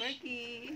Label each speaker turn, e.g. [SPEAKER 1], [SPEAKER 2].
[SPEAKER 1] Murky.